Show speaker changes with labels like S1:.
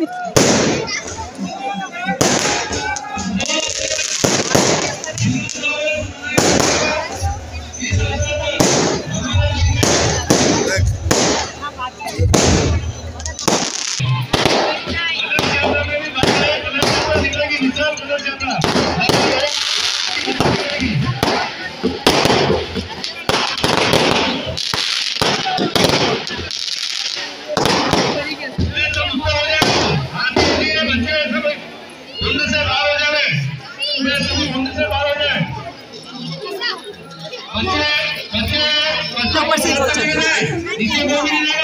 S1: mình. भी नहीं बच्चा एक